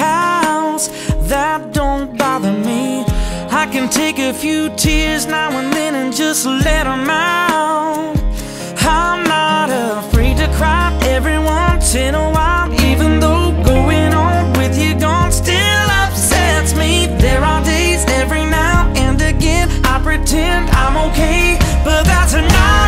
house That don't bother me. I can take a few tears now and then and just let them out. I'm not afraid to cry every once in a while Even though going on with you gone still upsets me. There are days every now and again I pretend I'm okay But that's enough.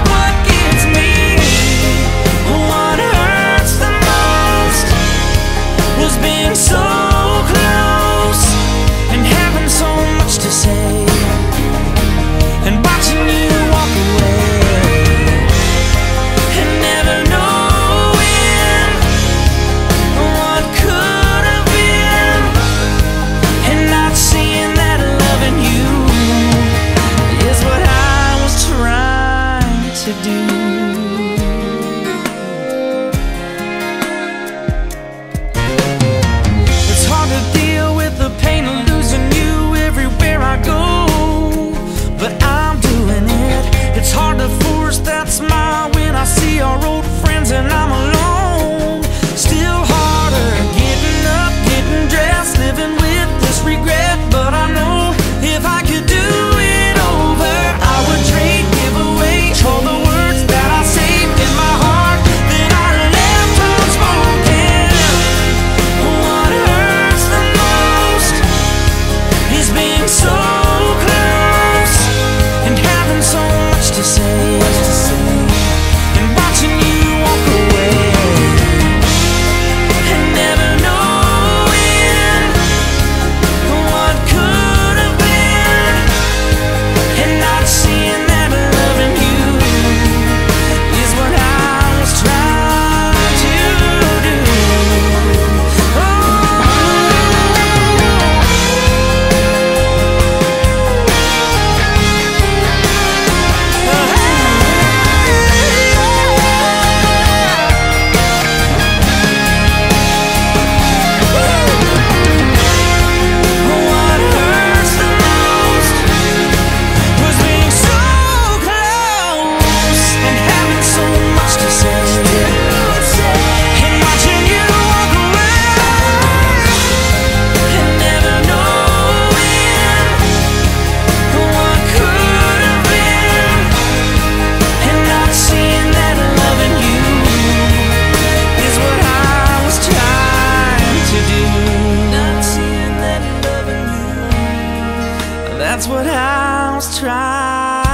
That's what I was trying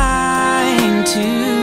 to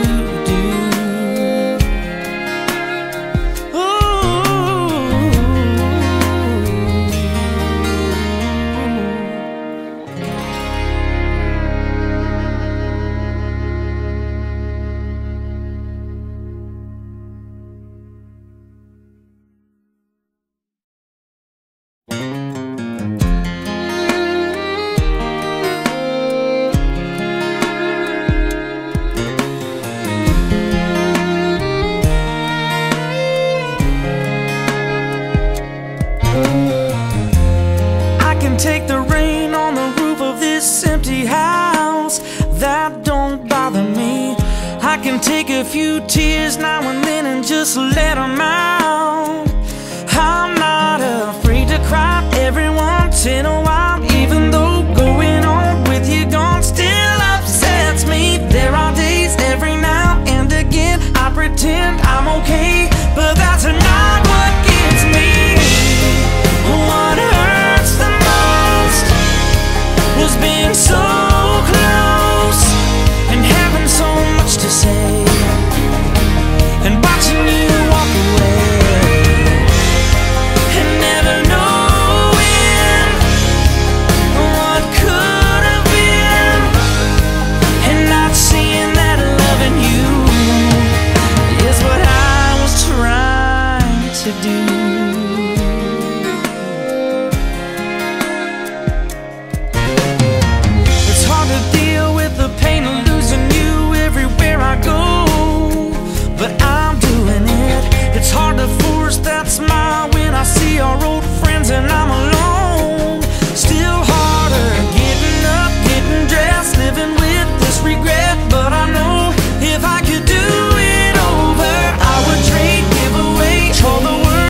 take the rain on the roof of this empty house. That don't bother me. I can take a few tears now and then and just let them out. I'm not afraid to cry every once in a while, even though going.